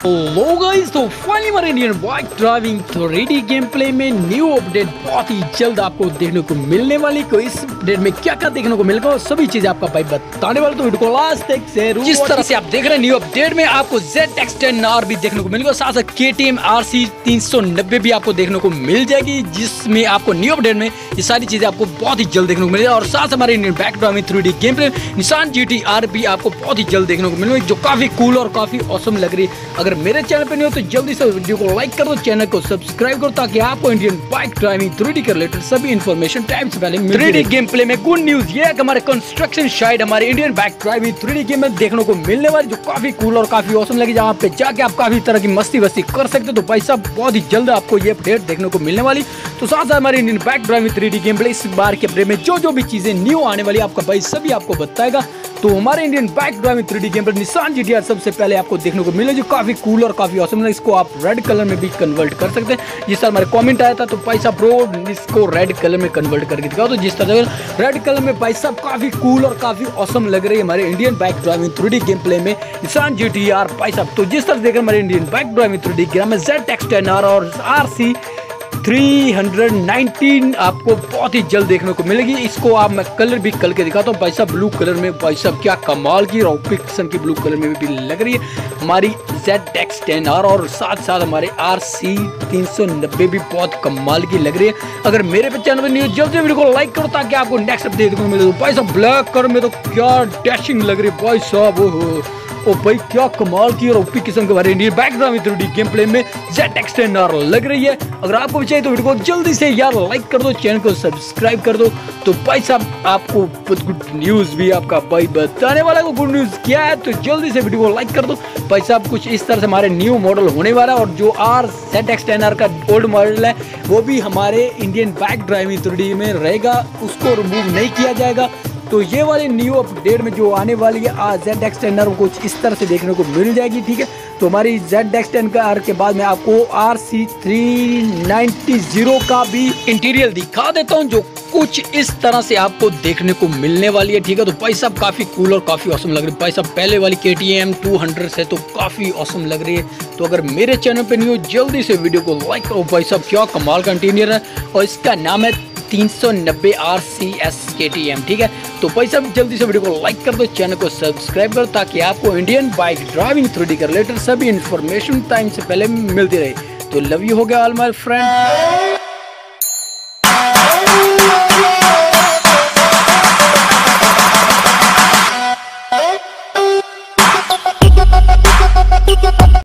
Hello guys तो finally हमारे Indian bike driving three game play में न्यू अपडेट बहुत ही जल्द आपको देखने को मिलने वाली। को इस अपडेट में क्या क्या देखने को मिलेगा सभी चीज़ें आपका भाई बताने वाला तो वीडियो को लास्ट तक से जिस तरह से आप देख रहे हैं न्यू अपडेट में आपको जेड एक्सटेन आर भी देखने को मिलेगा साथ साथ के टी एम आर सी तीन सौ नब्बे भी आपको देखने को मिल जाएगी जिसमें आपको न्यू अपडेट में ये सारी चीज़ें आपको बहुत ही जल्द देखने को मिलेगी। और साथ हमारे Indian back driving three game play Nissan G T are भी आपको बहुत ही जल्द देखने को मिलेगी जो काफ़ी कूल और काफ़ी औसम लग रही है। अगर मेरे चैनल पे नहीं हो तो जल्दी से वीडियो को लाइक कर दो चैनल को सब्सक्राइब करो ताकि आपको इंडियन बाइक ड्राइविंग थ्री के रिलेटेड सभी इन्फॉर्मेशन टाइम से पहले थ्री गेम प्ले में गुड न्यूज़ ये है कि हमारे कंस्ट्रक्शन शाइड हमारे Indian bike driving three game में देखने को मिलने वाली जो काफ़ी कूल और काफ़ी औसम लगी जहाँ पे जाके आप काफ़ी तरह की मस्ती वस्ती कर सकते हो। तो भाई साहब बहुत ही जल्द आपको ये अपडेट देखने को मिलने वाली। तो साथ हमारे Indian bike driving three D game play इस बार के अपडेट में जो जो भी चीज़ें न्यू आने वाली आपका भाई सभी आपको बताएगा। तो हमारे Indian bike driving three game पर निशान जी सबसे पहले आपको देखने को मिले जो काफ़ी कूल और काफ़ी औसम है। इसको आप रेड कलर में भी कन्वर्ट कर सकते हैं। जिस तरह हमारे कमेंट आया था तो पैसा प्रो इसको रेड कलर में कन्वर्ट करके दिखाओ। तो जिस तरह रेड कलर में पैसा काफ़ी कूल और काफ़ी औसम लग रही है हमारे Indian bike driving three game play में निशान जी टी आर तो जिस तरह देख हमारे Indian bike driving three game में जेड एक्स टेन आर और आर सी 319 आपको बहुत ही जल्द देखने को मिलेगी। इसको आप मैं कलर भी कल के दिखाता हूँ। भाई साहब ब्लू कलर में, भाई साहब, क्या कमाल की किस्म की ब्लू कलर में भी लग रही है। हमारी जेड एक्स टेन आर और साथ साथ हमारे आर सी तीन सौ नब्बे भी बहुत कमाल की लग रही है। अगर मेरे पे चैनल पर न्यूज़ जल्द वीडियो को लाइक करो ताकि आपको नेक्स्ट अपडेट को मिले। भाई साहब ब्लैक कलर में तो क्या डैशिंग लग रही है भाई साहब। ओहो। ओ भाई, क्या कमाल की और ओपी किस्म के बारे Indian background with game play में जेट एक्सटेंडर लग रही है। अगर आपको भी चाहिए तो वीडियो को जल्दी से यार लाइक कर दो चैनल को सब्सक्राइब कर दो। तो भाई साहब, आपको गुड न्यूज़ भी आपका भाई बताने वाला को गुड न्यूज़ क्या है तो जल्दी से वीडियो को लाइक कर दो। भाई साहब, कुछ इस तरह से हमारे न्यू मॉडल होने वाला और जो R set X ten R का ओल्ड मॉडल है, वो भी हमारे इंडियन बाइक ड्राइविंग में रहेगा, उसको रिमूव नहीं किया जाएगा। तो ये वाली न्यू अपडेट में जो आने वाली है, आज जेड एक्स टेन कुछ इस तरह से देखने को मिल जाएगी, ठीक है? तो हमारी जेड एक्स टेन का के बाद मैं आपको R C three ninety zero का भी इंटीरियर दिखा देता हूँ, जो कुछ इस तरह से आपको देखने को मिलने वाली है, ठीक है? तो भाई साहब, काफ़ी कूल और काफ़ी औसम लग रही है। भाई साहब, पहले वाली के टी एम टू हंड्रेड तो काफ़ी औसम लग रही है। तो अगर मेरे चैनल पे नहीं हो, जल्दी से वीडियो को लाइक करो। भाई साहब, क्या कमाल का इंटीरियर है और इसका नाम है तीन सौ नब्बे R C S K T M ठीक है? तो भाई साहब, जल्दी से वीडियो को लाइक कर दो चैनल को सब्सक्राइब करो, ताकि आपको Indian bike driving three D related सभी इन्फॉर्मेशन टाइम से पहले मिलती रहे। तो लव यू हो गया ऑल माई फ्रेंड